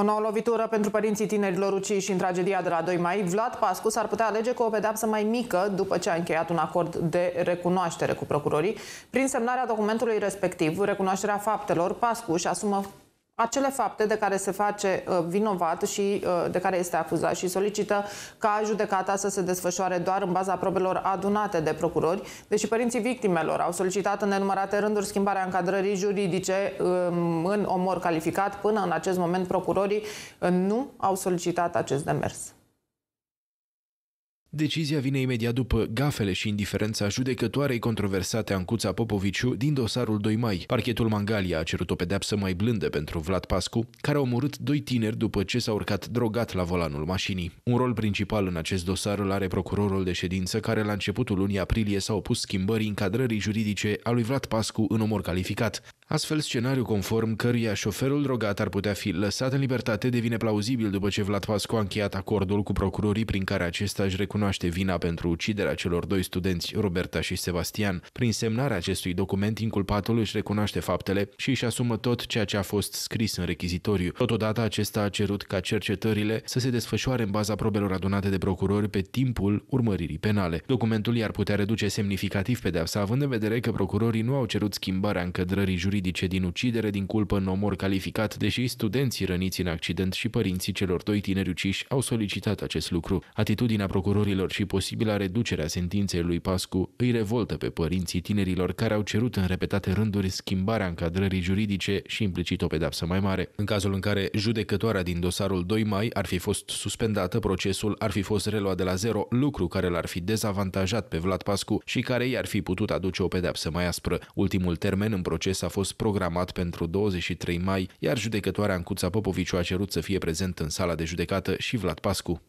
O nouă lovitură pentru părinții tinerilor uciși în tragedia de la 2 mai. Vlad Pascu s-ar putea alege cu o pedeapsă mai mică după ce a încheiat un acord de recunoaștere cu procurorii. Prin semnarea documentului respectiv, recunoașterea faptelor, Pascu își asumă acele fapte de care se face uh, vinovat și uh, de care este acuzat și solicită ca judecata să se desfășoare doar în baza probelor adunate de procurori, deși părinții victimelor au solicitat în nenumărate rânduri schimbarea încadrării juridice um, în omor calificat, până în acest moment procurorii uh, nu au solicitat acest demers. Decizia vine imediat după gafele și indiferența judecătoarei controversate Ancuța Popoviciu din dosarul 2 mai. Parchetul Mangalia a cerut o pedeapsă mai blândă pentru Vlad Pascu, care a omorât doi tineri după ce s-a urcat drogat la volanul mașinii. Un rol principal în acest dosar îl are procurorul de ședință care la începutul lunii aprilie s-a opus schimbării încadrării juridice a lui Vlad Pascu în omor calificat. Astfel, scenariu conform căruia șoferul drogat ar putea fi lăsat în libertate devine plauzibil după ce Vlad Pascu a încheiat acordul cu procurorii prin care acesta își recunoaște vina pentru uciderea celor doi studenți, Roberta și Sebastian. Prin semnarea acestui document, inculpatul își recunoaște faptele și își asumă tot ceea ce a fost scris în rechizitoriu. Totodată, acesta a cerut ca cercetările să se desfășoare în baza probelor adunate de procurori pe timpul urmăririi penale. Documentul i-ar putea reduce semnificativ pedeapsa, având în vedere că procurorii nu au cerut schimbarea încădrării juridice din ucidere din culpă în omor calificat, deși studenții răniți în accident și părinții celor doi tineri uciși au solicitat acest lucru. Atitudinea procurorilor și posibila reducerea sentinței lui Pascu îi revoltă pe părinții tinerilor care au cerut în repetate rânduri schimbarea încadrării juridice și implicit o pedapsă mai mare. În cazul în care judecătoarea din dosarul 2 mai ar fi fost suspendată, procesul ar fi fost reluat de la zero, lucru care l-ar fi dezavantajat pe Vlad Pascu și care i-ar fi putut aduce o pedapsă mai aspră. Ultimul termen în proces a fost programat pentru 23 mai, iar judecătoarea Ancuța Popoviciu a cerut să fie prezent în sala de judecată și Vlad Pascu.